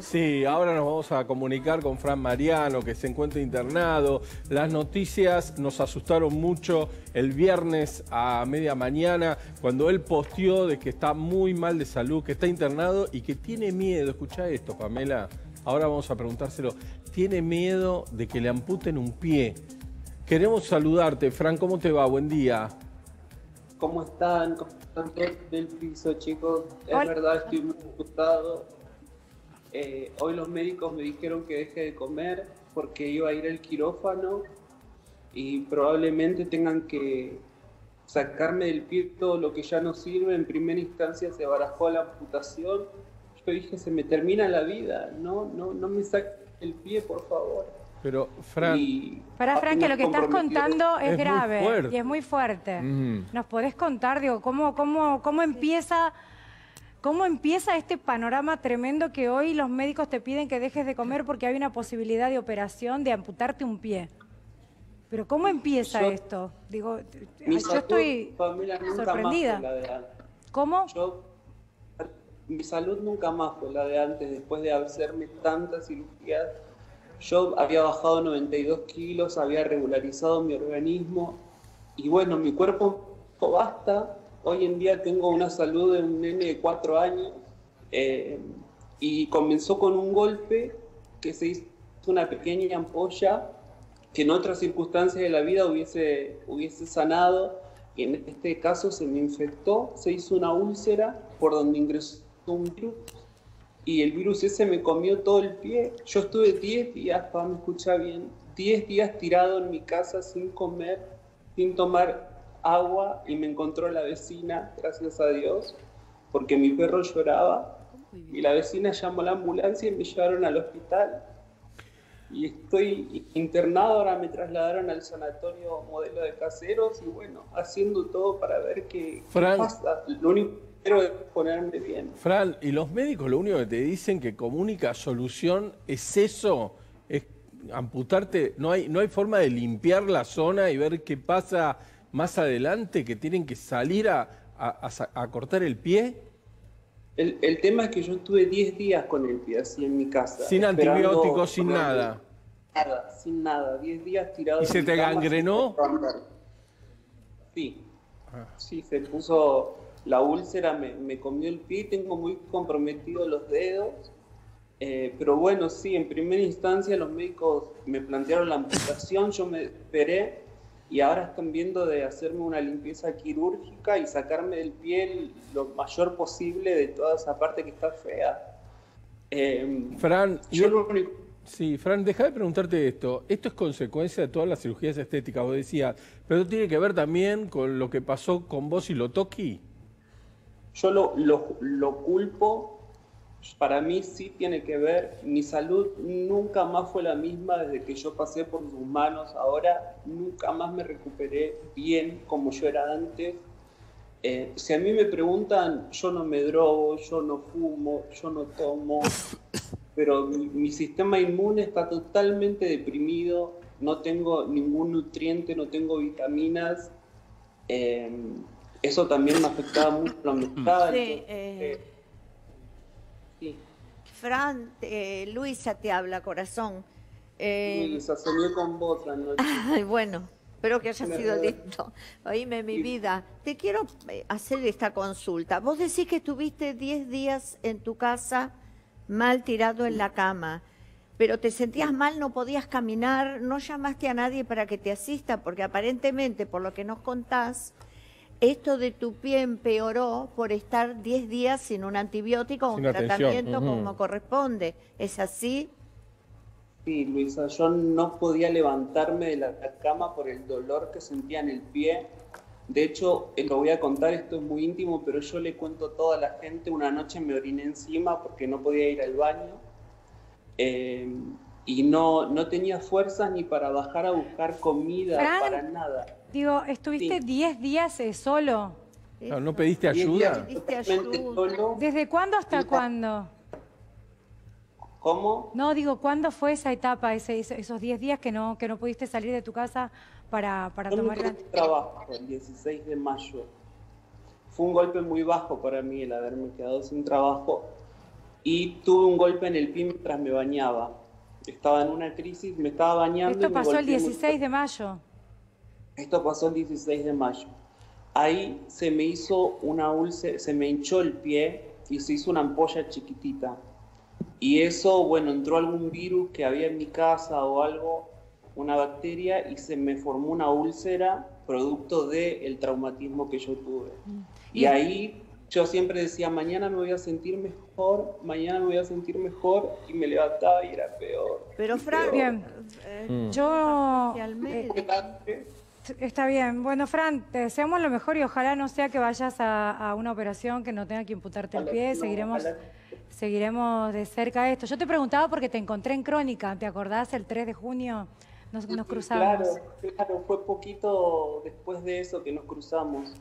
Sí, ahora nos vamos a comunicar con Fran Mariano, que se encuentra internado. Las noticias nos asustaron mucho el viernes a media mañana, cuando él posteó de que está muy mal de salud, que está internado y que tiene miedo. Escucha esto, Pamela. Ahora vamos a preguntárselo. Tiene miedo de que le amputen un pie. Queremos saludarte, Fran. ¿Cómo te va? Buen día. ¿Cómo están? ¿Cómo están del piso, chicos? Es verdad, estoy muy asustado eh, hoy los médicos me dijeron que deje de comer porque iba a ir al quirófano y probablemente tengan que sacarme del pie todo lo que ya no sirve. En primera instancia se barajó la amputación. Yo dije, se me termina la vida, no, no, no me saquen el pie, por favor. Pero, Fran... Para, Fran, que lo que estás contando es, grave y es muy fuerte. ¿Nos podés contar, digo, cómo, cómo, cómo empieza ¿Cómo empieza este panorama tremendo que hoy los médicos te piden que dejes de comer porque hay una posibilidad de operación de amputarte un pie? Pero ¿cómo empieza esto? Digo, yo estoy sorprendida. ¿Cómo? mi salud nunca más fue la de antes, después de hacerme tantas cirugías. Yo había bajado 92 kilos, había regularizado mi organismo y bueno, mi cuerpo basta Hoy en día tengo una salud de un nene de cuatro años eh, y comenzó con un golpe que se hizo una pequeña ampolla que en otras circunstancias de la vida hubiese, hubiese sanado y en este caso se me infectó, se hizo una úlcera por donde ingresó un virus y el virus ese me comió todo el pie. Yo estuve 10 días, para me escucha bien, 10 días tirado en mi casa sin comer, sin tomar agua y me encontró la vecina, gracias a Dios, porque mi perro lloraba y la vecina llamó a la ambulancia y me llevaron al hospital. Y estoy internado, ahora me trasladaron al sanatorio modelo de caseros y bueno, haciendo todo para ver qué, pasa. Lo único que quiero es ponerme bien. Fran, ¿y los médicos lo único que te dicen que comunica solución es eso? Es amputarte, no hay, no hay forma de limpiar la zona y ver qué pasa más adelante que tienen que salir a, cortar el pie? El, tema es que yo estuve 10 días con el pie así en mi casa. Sin antibióticos, sin nada. Nada, sin nada. 10 días tirado. ¿Y se te gangrenó? Sí. Ah. Sí, se puso la úlcera, me, comió el pie, tengo muy comprometidos los dedos. Eh, pero bueno, sí, en primera instancia los médicos me plantearon la amputación, yo me esperé y ahora están viendo de hacerme una limpieza quirúrgica y sacarme del piel lo mayor posible de toda esa parte que está fea. Em, Fran, yo lo único... Sí, Fran, deja de preguntarte esto. Esto es consecuencia de todas las cirugías estéticas, vos decías, pero tiene que ver también con lo que pasó con vos y lo toqui. Yo lo, lo, lo culpo para mí sí tiene que ver, mi salud nunca más fue la misma desde que yo pasé por sus manos, ahora nunca más me recuperé bien como yo era antes. Eh, si a mí me preguntan, yo no me drogo, yo no fumo, yo no tomo, pero mi, sistema inmune está totalmente deprimido, no tengo ningún nutriente, no tengo vitaminas. Eh, eso también me afectaba mucho la mental. Eh, Fran, eh, Luisa te habla, corazón. Eh, Luisa, soñé con vos la noche. Bueno, espero que haya sido lindo. Oíme, mi vida, te quiero eh, hacer esta consulta. Vos decís que estuviste 10 días en tu casa mal tirado en la cama, pero te sentías mal, no podías caminar, no llamaste a nadie para que te asista, porque aparentemente, por lo que nos contás, esto de tu pie empeoró por estar 10 días sin un antibiótico o un tratamiento como corresponde. ¿Es así? Sí, Luisa, yo no podía levantarme de la cama por el dolor que sentía en el pie. De hecho, eh, lo voy a contar, esto es muy íntimo, pero yo le cuento a toda la gente, una noche me oriné encima porque no podía ir al baño. Eh, y no, no tenía fuerzas ni para bajar a buscar comida, para nada. Digo, ¿estuviste 10 días eh, solo? ¿No, pediste ayuda? ¿Desde cuándo hasta cuándo? ¿Cómo? No, digo, ¿cuándo fue esa etapa, ese, esos 10 días que no, que no pudiste salir de tu casa para, para Yo tomar... el trabajo el 16 de mayo. Fue un golpe muy bajo para mí el haberme quedado sin trabajo y tuve un golpe en el pie mientras me bañaba. Estaba en una crisis, me estaba bañando. Esto pasó el 16 de mayo. Esto pasó el 16 de mayo. Ahí se me hizo una úlcera, se me hinchó el pie y se hizo una ampolla chiquitita. Y eso, bueno, entró algún virus que había en mi casa o algo, una bacteria, y se me formó una úlcera producto del traumatismo que yo tuve. Mm. Y ahí yo siempre decía, mañana me voy a sentir mejor, mañana me voy a sentir mejor, y me levantaba y era peor. Pero Fran, bien, eh, mm. yo... Eh, está bien. Bueno, Fran, te deseamos lo mejor y ojalá no sea que vayas a, una operación que no tenga que imputarte el pie. seguiremos, seguiremos de cerca esto. Yo te preguntaba porque te encontré en Crónica, ¿te acordás? El 3 de junio nos, nos cruzamos. Claro, claro, fue poquito después de eso que nos cruzamos.